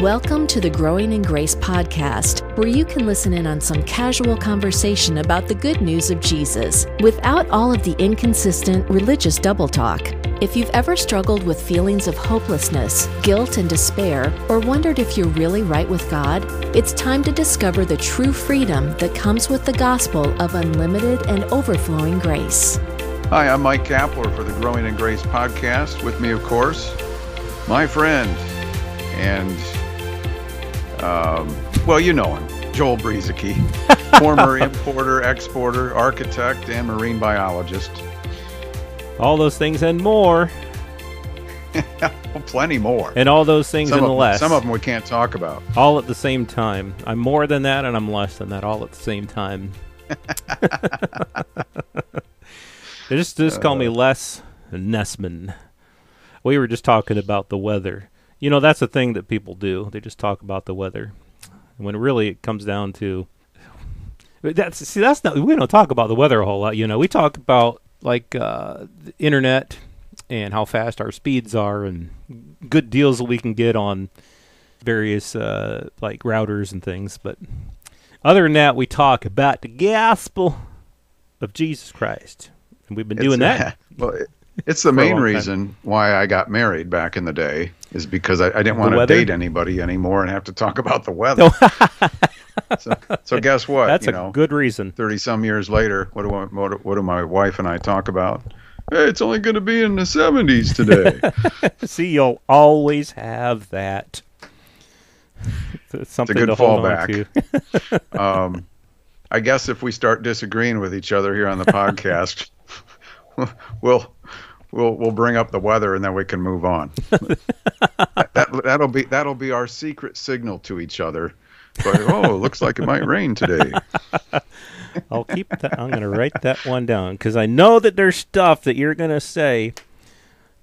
Welcome to the Growing in Grace podcast, where you can listen in on some casual conversation about the good news of Jesus without all of the inconsistent religious double talk. If you've ever struggled with feelings of hopelessness, guilt, and despair, or wondered if you're really right with God, it's time to discover the true freedom that comes with the gospel of unlimited and overflowing grace. Hi, I'm Mike Kapler for the Growing in Grace podcast. With me, of course, my friend and, um, well, you know him, Joel Brueseke, former importer, exporter, architect, and marine biologist. All those things and more. plenty more. And all those things some and of, less. Some of them we can't talk about. All at the same time. I'm more than that and I'm less than that all at the same time. they just just call me Uh. Les Nessman. We were just talking about the weather. You know, that's the thing that people do. They just talk about the weather. When really it comes down to that's see that's not we don't talk about the weather a whole lot, you know. We talk about like uh, the internet and how fast our speeds are and good deals that we can get on various uh, like routers and things. But other than that, we talk about the gospel of Jesus Christ, and we've been doing It's- that. well, it- it's the main long time. reason why I got married back in the day is because I, I didn't want to date anybody anymore and have to talk about the weather. so, so guess what? That's you a know, good reason. thirty some years later, what do I, what, do- what do my wife and I talk about? Hey, it's only going to be in the seventies today. See, you'll always have that. It's something good to fallback. to. um, I guess if we start disagreeing with each other here on the podcast, we'll we'll we'll bring up the weather and then we can move on. that, that'll be that'll be our secret signal to each other. But oh, it looks like it might rain today. I'll keep that. I'm going to write that one down because I know that there's stuff that you're going to say.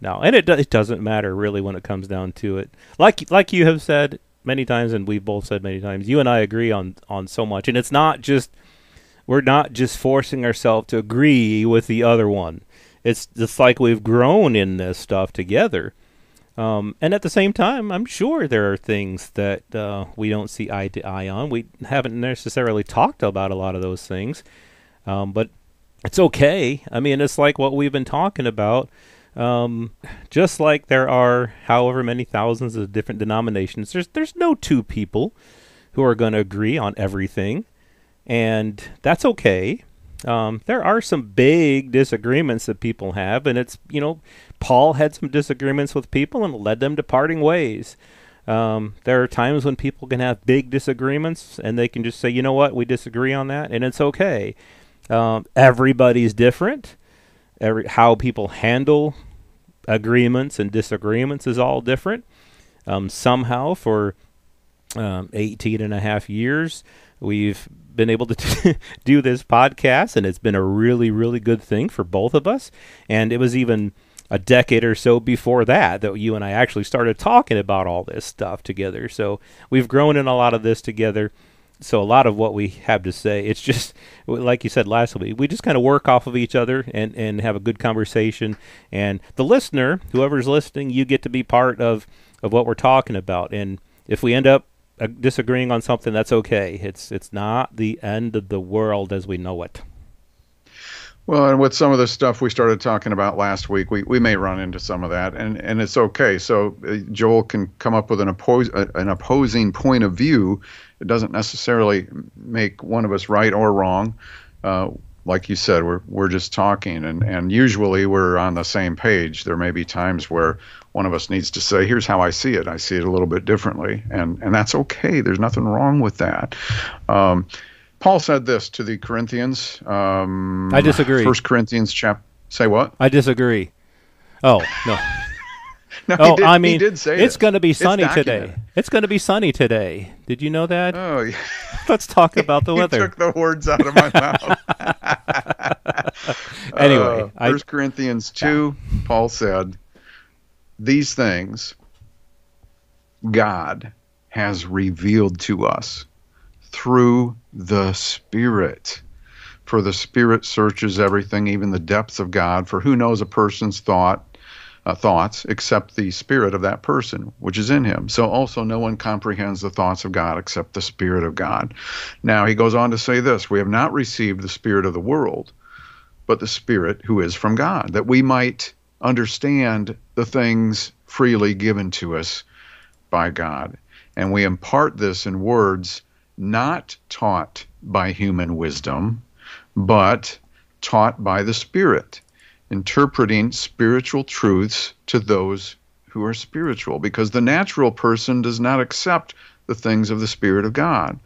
No, and it do, it doesn't matter really when it comes down to it. Like like you have said many times, and we've both said many times. You and I agree on on so much, and it's not just we're not just forcing ourselves to agree with the other one. It's just like we've grown in this stuff together. Um, and at the same time, I'm sure there are things that uh, we don't see eye to eye on. We haven't necessarily talked about a lot of those things, um, but it's okay. I mean, it's like what we've been talking about. Um, just like there are however many thousands of different denominations, there's there's no two people who are going to agree on everything, and that's okay. Um, there are some big disagreements that people have, and it's you know Paul had some disagreements with people and led them to parting ways. Um, there are times when people can have big disagreements and they can just say, you know what, we disagree on that, and it's okay. Um, everybody's different. Every how people handle agreements and disagreements is all different. Um, somehow, for um, 18 and a half years, we've been able to do this podcast, and it's been a really, really good thing for both of us. And it was even a decade or so before that that you and I actually started talking about all this stuff together. So we've grown in a lot of this together. So a lot of what we have to say, it's just like you said last week. We just kind of work off of each other and and have a good conversation. And the listener, whoever's listening, you get to be part of of what we're talking about. And if we end up uh, disagreeing on something, that's okay. It's it's not the end of the world as we know it. Well, and with some of the stuff we started talking about last week, we, we may run into some of that, and, and it's okay. So uh, Joel can come up with an oppose uh, an opposing point of view. It doesn't necessarily make one of us right or wrong. Uh, like you said, we're we're just talking, and, and usually we're on the same page. There may be times where one of us needs to say, "Here's how I see it. I see it a little bit differently," and and that's okay. There's nothing wrong with that. Um, Paul said this to the Corinthians. Um, I disagree. First Corinthians chap. Say what? I disagree. Oh no. No, Oh, he did, I mean, he did say it's this. going to be It's sunny today. It's going to be sunny today. Did you know that? Oh, yeah. Let's talk about the weather. took the words out of my mouth. Anyway, Uh, First Corinthians two, Paul said, "These things God has revealed to us through the Spirit." For the Spirit searches everything, even the depths of God. For who knows a person's thought uh, thoughts except the spirit of that person which is in him. So also no one comprehends the thoughts of God except the spirit of God. Now he goes on to say this, we have not received the spirit of the world, but the spirit who is from God, that we might understand the things freely given to us by God. And we impart this in words not taught by human wisdom, but taught by the Spirit interpreting spiritual truths to those who are spiritual because the natural person does not accept the things of the Spirit of God.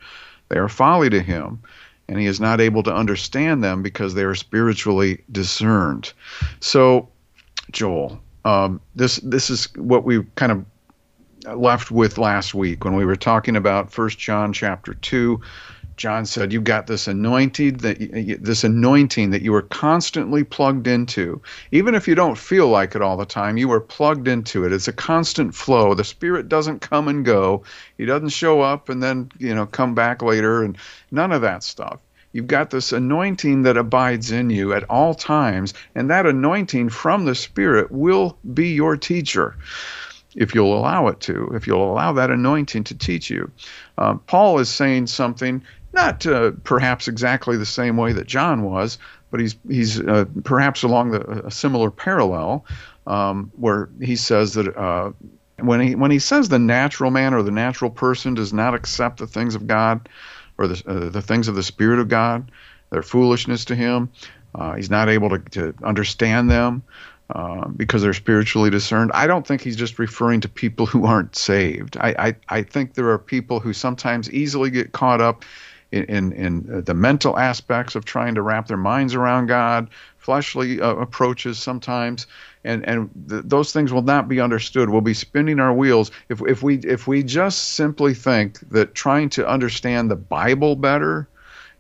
They are folly to him, and he is not able to understand them because they are spiritually discerned. So, Joel, um, this this is what we kind of left with last week when we were talking about First John chapter two John said, "You've got this anointed that this anointing that you are constantly plugged into. Even if you don't feel like it all the time, you are plugged into it. It's a constant flow. The Spirit doesn't come and go. He doesn't show up and then you know come back later, and none of that stuff." You've got this anointing that abides in you at all times, and that anointing from the Spirit will be your teacher if you'll allow it to, if you'll allow that anointing to teach you. Uh, Paul is saying something not uh, perhaps exactly the same way that John was, but he's he's uh, perhaps along the, a similar parallel um, where he says that uh, when he when he says the natural man or the natural person does not accept the things of God or the uh, the things of the Spirit of God, they're foolishness to him. Uh, he's not able to, to understand them. Uh, because they're spiritually discerned. I don't think he's just referring to people who aren't saved. I, I, I think there are people who sometimes easily get caught up in, in, in the mental aspects of trying to wrap their minds around God, fleshly uh, approaches sometimes, and and th- those things will not be understood. We'll be spinning our wheels if if we if we just simply think that trying to understand the Bible better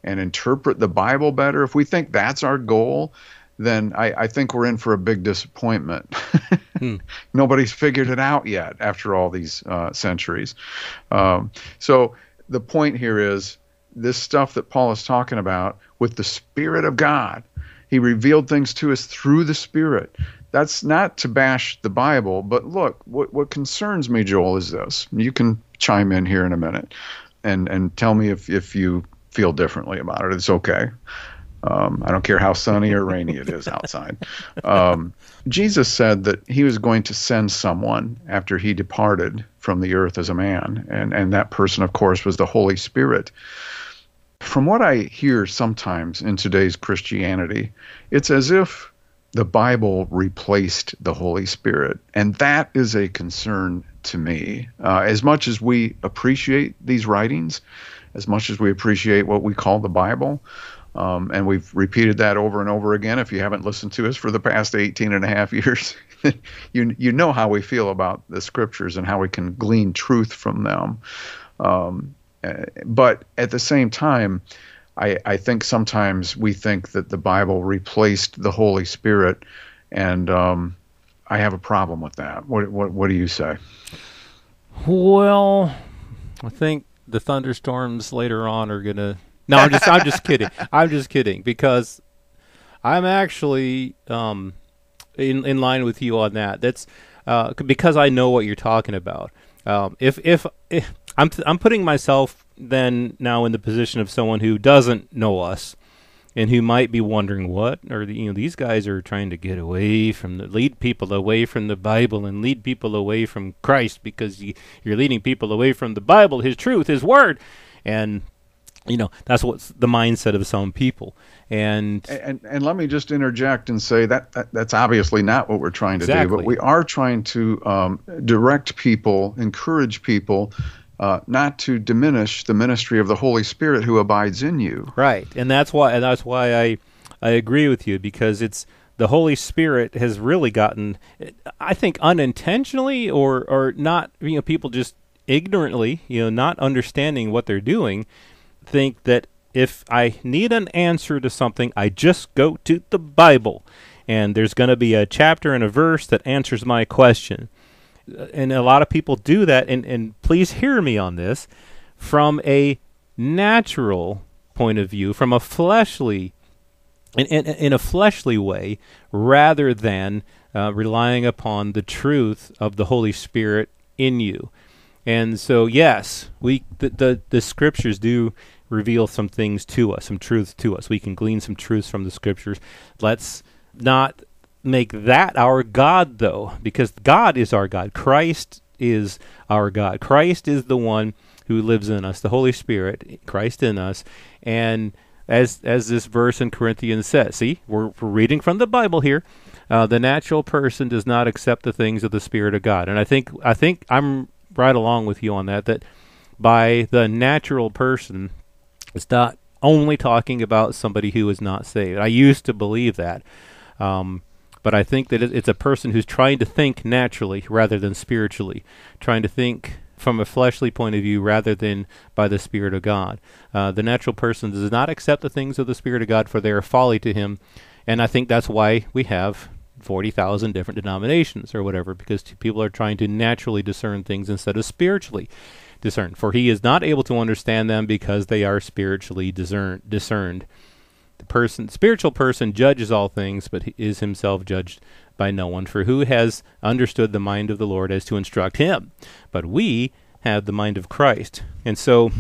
and interpret the Bible better, if we think that's our goal, then I, I think we're in for a big disappointment. hmm. Nobody's figured it out yet after all these uh, centuries. Um, so the point here is this stuff that Paul is talking about with the Spirit of God. He revealed things to us through the Spirit. That's not to bash the Bible, but look, what, what concerns me, Joel, is this. You can chime in here in a minute and, and tell me if, if you feel differently about it. It's okay. Um, I don't care how sunny or rainy it is outside. Um, Jesus said that he was going to send someone after he departed from the earth as a man, and, and that person, of course, was the Holy Spirit. From what I hear sometimes in today's Christianity, it's as if the Bible replaced the Holy Spirit. And that is a concern to me. Uh, as much as we appreciate these writings, as much as we appreciate what we call the Bible, um, and we've repeated that over and over again. If you haven't listened to us for the past 18 and a half years, you, you know how we feel about the scriptures and how we can glean truth from them. Um, uh, but at the same time, I, I, think sometimes we think that the Bible replaced the Holy Spirit, and um, I have a problem with that. What, what, what do you say? Well, I think the thunderstorms later on are gonna. No, I'm just I'm just kidding. I'm just kidding because I'm actually um, in in line with you on that. That's uh, because I know what you're talking about. Um, if, if if I'm I'm putting myself then now in the position of someone who doesn't know us and who might be wondering what or you know these guys are trying to get away from the lead people away from the Bible and lead people away from Christ because you, you're leading people away from the Bible, His truth, His Word, and you know that's what's the mindset of some people and and, and let me just interject and say that, that that's obviously not what we're trying to exactly. do but we are trying to um, direct people encourage people uh, not to diminish the ministry of the Holy Spirit who abides in you. Right, and that's why and that's why I I agree with you because it's the Holy Spirit has really gotten, I think, unintentionally or or not. You know, people just ignorantly, you know, not understanding what they're doing, think that if I need an answer to something, I just go to the Bible, and there's going to be a chapter and a verse that answers my question and a lot of people do that and, and please hear me on this from a natural point of view from a fleshly in, in, in a fleshly way rather than uh, relying upon the truth of the Holy Spirit in you. And so, yes, we the, the, the scriptures do reveal some things to us, some truths to us. We can glean some truths from the scriptures. Let's not make that our God, though, because God is our God. Christ is our God. Christ is the one who lives in us, the Holy Spirit, Christ in us, and as as this verse in Corinthians says. See, we're, we're reading from the Bible here. Uh, the natural person does not accept the things of the Spirit of God, and I think I think I'm right along with you on that. That by the natural person, it's not only talking about somebody who is not saved. I used to believe that, um, but I think that it's a person who's trying to think naturally rather than spiritually, trying to think from a fleshly point of view rather than by the Spirit of God. Uh, the natural person does not accept the things of the Spirit of God, for they are folly to him. And I think that's why we have 40,000 different denominations or whatever, because people are trying to naturally discern things instead of spiritually discern. For he is not able to understand them because they are spiritually discern- discerned. The person, spiritual person, judges all things, but is himself judged by no one. For who has understood the mind of the Lord as to instruct him? But we have the mind of Christ. And so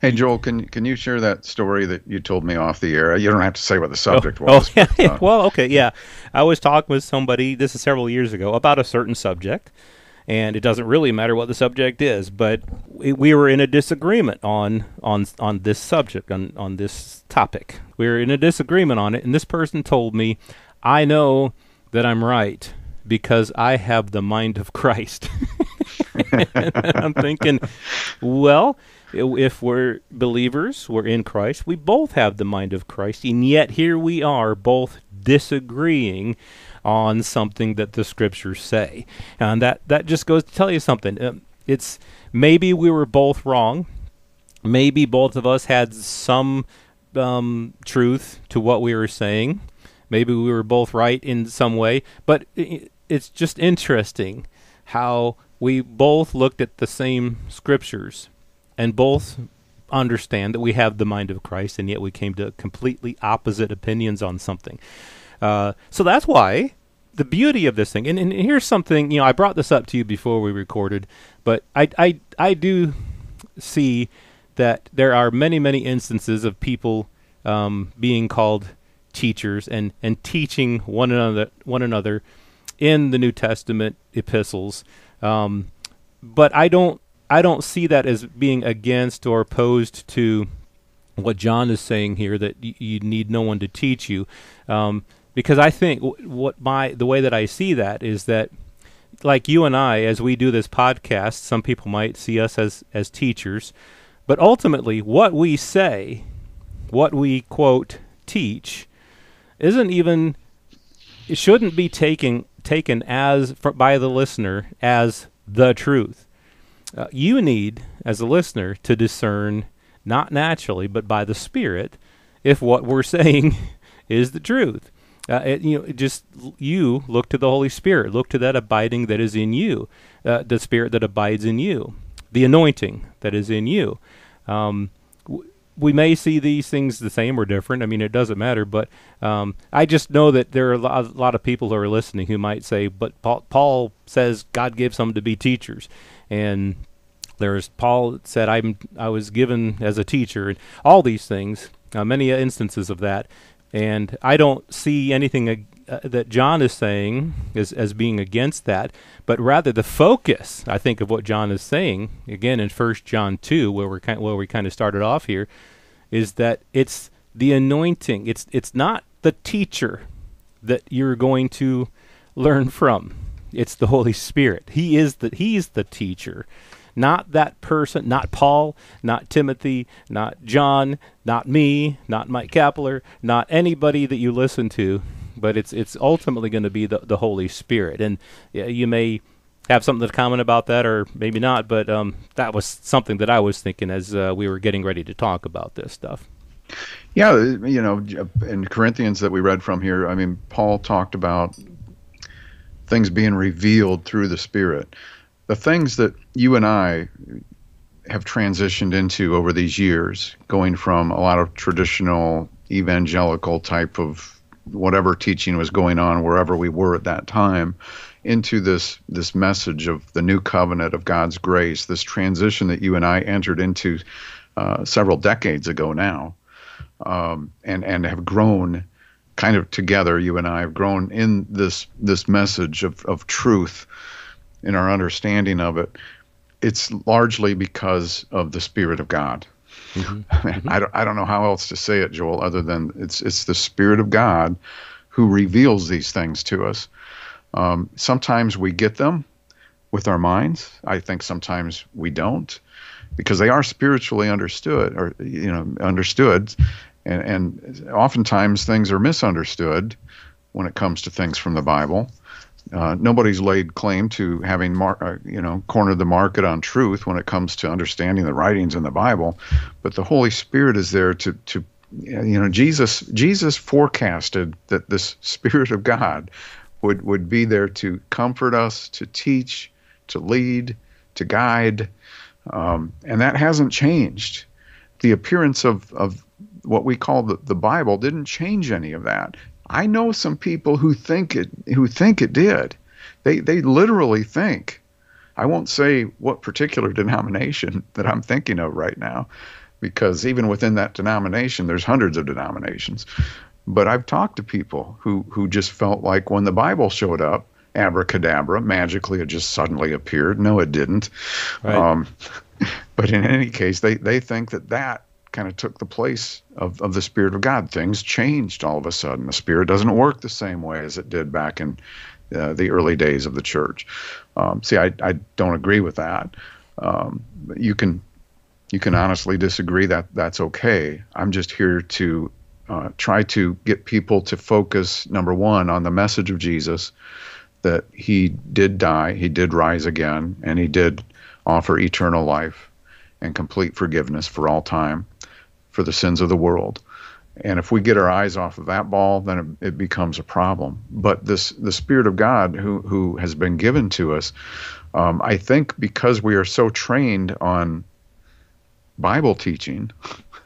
Hey Joel, can can you share that story that you told me off the air? You don't have to say what the subject oh, was. Oh, yeah. uh, well, okay, yeah. I was talking with somebody. This is several years ago about a certain subject, and it doesn't really matter what the subject is. But we, we were in a disagreement on on on this subject on on this topic. We were in a disagreement on it, and this person told me, "I know that I'm right because I have the mind of Christ. I'm thinking, well, if we're believers, we're in Christ, we both have the mind of Christ, and yet here we are both disagreeing on something that the scriptures say. And that, that just goes to tell you something. Um, it's maybe we were both wrong. Maybe both of us had some um, truth to what we were saying. Maybe we were both right in some way, but it's just interesting how we both looked at the same scriptures and both understand that we have the mind of Christ, and yet we came to completely opposite opinions on something. Uh, so that's why the beauty of this thing, and, and here's something, you know, I brought this up to you before we recorded, but I, I, I do see that there are many, many instances of people um, being called teachers and, and teaching one another one another in the New Testament epistles. Um, but I don't I don't see that as being against or opposed to what John is saying here that y- you need no one to teach you, um, because I think w- what my the way that I see that is that like you and I, as we do this podcast, some people might see us as as teachers, but ultimately, what we say, what we quote teach, isn't even it shouldn't be taken taken as by the listener as the truth. Uh, you need, as a listener, to discern not naturally, but by the Spirit, if what we're saying is the truth. Uh, it, you know, just you look to the Holy Spirit, look to that abiding that is in you, uh, the Spirit that abides in you, the anointing that is in you. Um, we may see these things the same or different. I mean, it doesn't matter. But um, I just know that there are a lot, a lot, of people who are listening who might say, "But Paul, Paul says God gives some to be teachers," and there's Paul said, "I'm I was given as a teacher," and all these things. Uh, many instances of that, and I don't see anything uh, that John is saying as as being against that, but rather the focus. I think of what John is saying again in First John two, where we're kind where we kind of started off here, is that it's the anointing. It's it's not the teacher that you're going to learn from. It's the Holy Spirit. He is the he's the teacher. Not that person, not Paul, not Timothy, not John, not me, not Mike Kapler, not anybody that you listen to but it's it's ultimately going to be the the Holy Spirit, and you may have something to comment about that, or maybe not. But um, that was something that I was thinking as uh, we were getting ready to talk about this stuff. Yeah, you know, in Corinthians that we read from here, I mean, Paul talked about things being revealed through the Spirit. The things that you and I have transitioned into over these years, going from a lot of traditional evangelical type of whatever teaching was going on wherever we were at that time into this this message of the new covenant of God's grace, this transition that you and I entered into uh, several decades ago now, um, and and have grown kind of together. You and I have grown in this this message of of truth in our understanding of it. It's largely because of the Spirit of God. Mm-hmm. Mm-hmm. I, don't, I don't know how else to say it, Joel, other than it's it's the Spirit of God who reveals these things to us. Um, sometimes we get them with our minds. I think sometimes we don't, because they are spiritually understood, or you know, understood, and, and oftentimes things are misunderstood when it comes to things from the Bible. Uh, nobody's laid claim to having, mar- uh, you know, cornered the market on truth when it comes to understanding the writings in the Bible, but the Holy Spirit is there to to you know Jesus Jesus forecasted that this Spirit of God would would be there to comfort us, to teach, to lead, to guide, um, and that hasn't changed. The appearance of of what we call the, the Bible didn't change any of that. I know some people who think it who think it did. They they literally think. I won't say what particular denomination that I'm thinking of right now, because even within that denomination, there's hundreds of denominations. But I've talked to people who who just felt like when the Bible showed up, abracadabra, magically it just suddenly appeared. No, it didn't. Right. Um, but in any case, they they think that that kind of took the place of, of the Spirit of God. Things changed all of a sudden. The Spirit doesn't work the same way as it did back in uh, the early days of the church. Um, see, I, I don't agree with that. Um, you can you can honestly disagree that that's okay. I'm just here to uh, try to get people to focus, number one, on the message of Jesus that he did die, he did rise again, and he did offer eternal life and complete forgiveness for all time for the sins of the world. And if we get our eyes off of that ball, then it, it becomes a problem. But this, the Spirit of God, who who has been given to us, um, I think, because we are so trained on Bible teaching,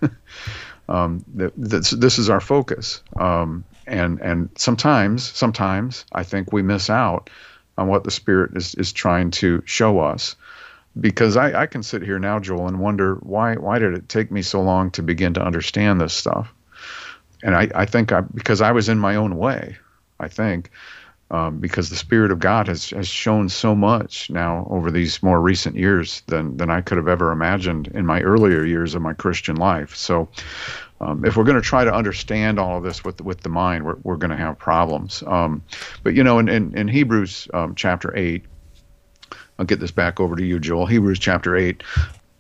um, this, this is our focus. Um, and and sometimes, sometimes I think we miss out on what the Spirit is, is trying to show us. Because I, I can sit here now, Joel, and wonder why why did it take me so long to begin to understand this stuff? And I, I think I because I was in my own way, I think um, because the Spirit of God has, has shown so much now over these more recent years than, than I could have ever imagined in my earlier years of my Christian life. So, um, if we're going to try to understand all of this with with the mind, we're, we're going to have problems. Um, but you know, in in, in Hebrews um, chapter eight, I'll get this back over to you, Joel. Hebrews chapter eight,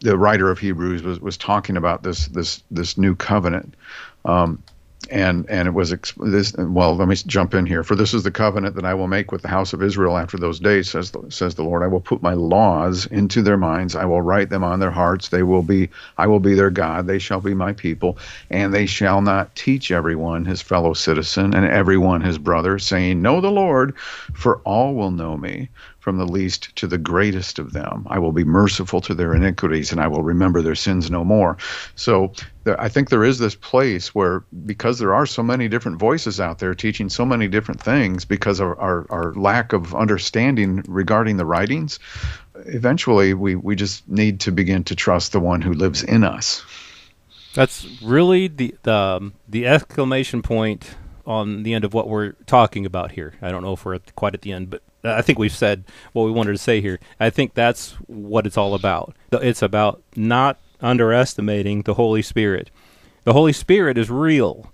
the writer of Hebrews was was talking about this this this new covenant. Um, and and it was this well let me jump in here. For this is the covenant that I will make with the house of Israel after those days says the, says the Lord. I will put my laws into their minds. I will write them on their hearts. They will be I will be their God. They shall be my people. And they shall not teach everyone his fellow citizen and everyone his brother saying know the Lord for all will know me from the least to the greatest of them. I will be merciful to their iniquities and I will remember their sins no more. So there, I think there is this place where, because there are so many different voices out there teaching so many different things, because of our, our lack of understanding regarding the writings, eventually we, we just need to begin to trust the one who lives in us. That's really the the, um, the exclamation point on the end of what we're talking about here. I don't know if we're at, quite at the end, but I think we've said what we wanted to say here. I think that's what it's all about. It's about not underestimating the Holy Spirit. The Holy Spirit is real.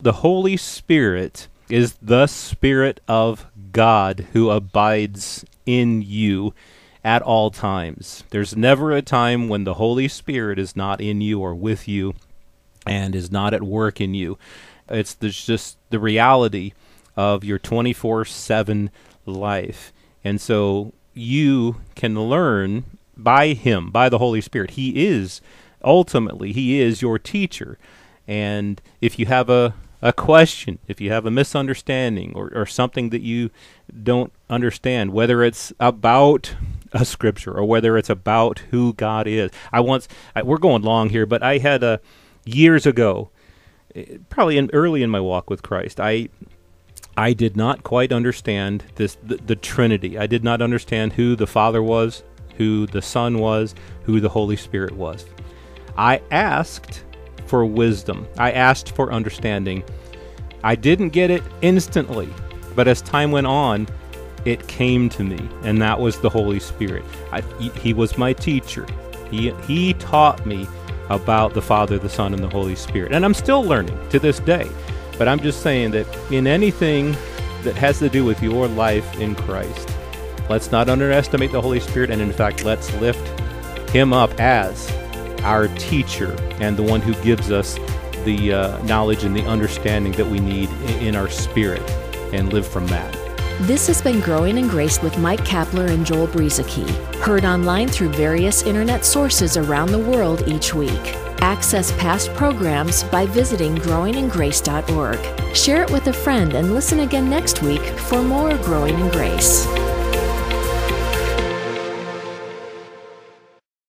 The Holy Spirit is the Spirit of God who abides in you at all times. There's never a time when the Holy Spirit is not in you or with you and is not at work in you. It's just the reality of your 24 7 life. And so you can learn by Him, by the Holy Spirit. He is, ultimately, He is your teacher. And if you have a, a question, if you have a misunderstanding or, or something that you don't understand, whether it's about a scripture or whether it's about who God is. I once, I, we're going long here, but I had a, years ago, eh, probably in, early in my walk with Christ, I I did not quite understand this the, the Trinity. I did not understand who the Father was, who the Son was, who the Holy Spirit was. I asked for wisdom. I asked for understanding. I didn't get it instantly, but as time went on, it came to me, and that was the Holy Spirit. I, he, he was my teacher. He, he taught me about the Father, the Son, and the Holy Spirit. And I'm still learning to this day. But I'm just saying that in anything that has to do with your life in Christ, let's not underestimate the Holy Spirit. And in fact, let's lift him up as our teacher and the one who gives us the uh, knowledge and the understanding that we need in our spirit and live from that. This has been Growing in Grace with Mike Kapler and Joel Brueseke, heard online through various internet sources around the world each week. Access past programs by visiting growingingrace.org. Share it with a friend and listen again next week for more Growing in Grace.